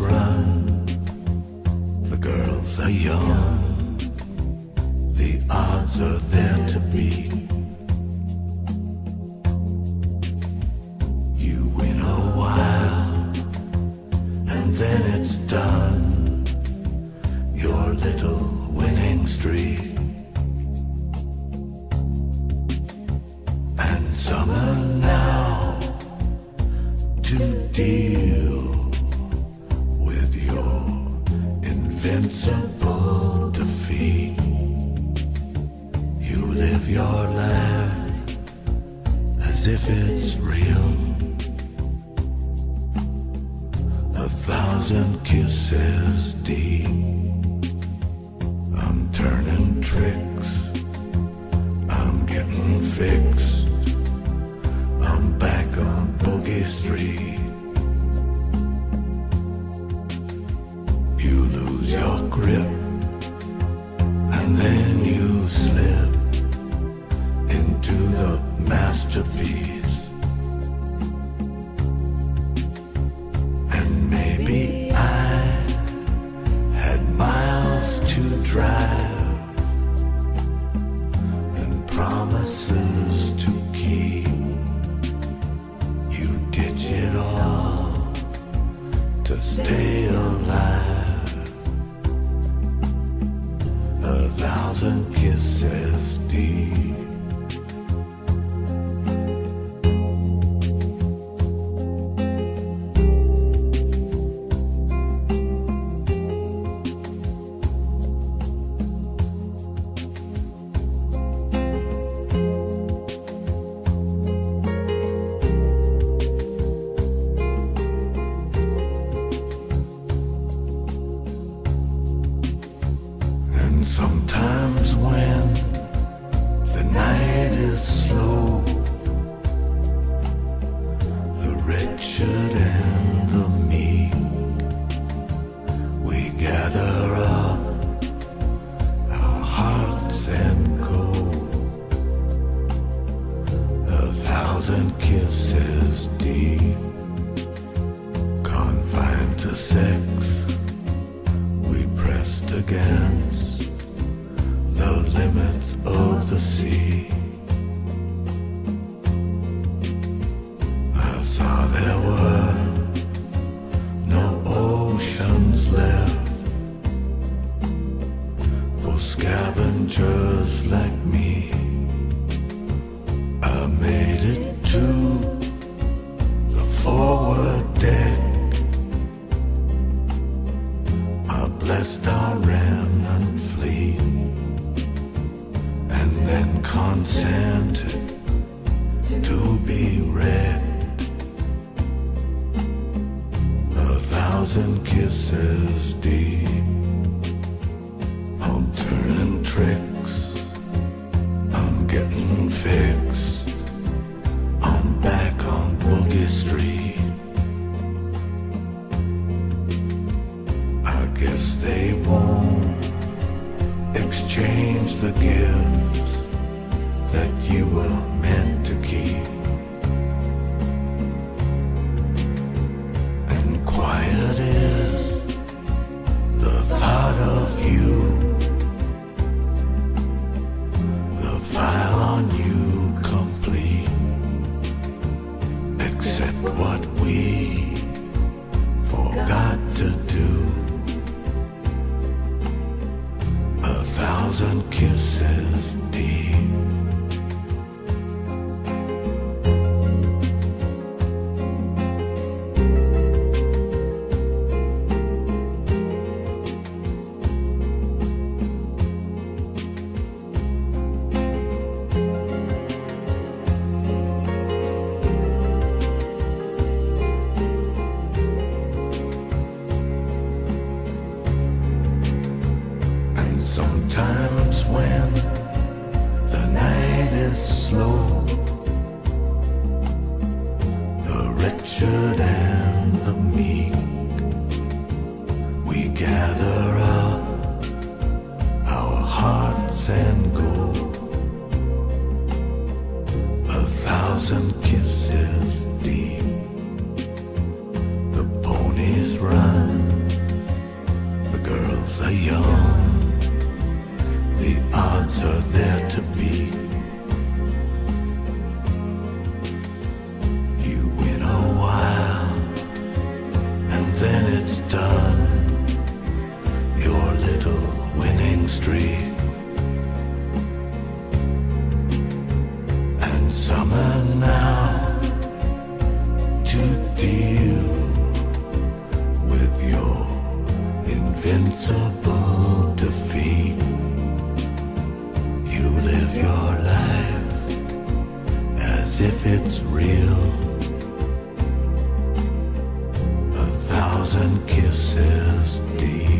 run. The girls are young. The odds are there to beat. You win a while, and then it's done. Your life as if it's real. A thousand kisses deep. Wretched and the meek, we gather up our hearts and go. A thousand kisses deep, confined to sex we pressed against the limits of the sea. Scavengers like me. I made it to the forward deck. I blessed our remnant fleet and then consented to be wrecked. A thousand kisses deep. Street. I guess they won't exchange the gifts that you were meant to keep. And quiet is thousand The run, the girls are young, the odds are there to beat. You win a while, and then it's done. Your little winning streak. And summer now live your life as if it's real. A thousand kisses deep.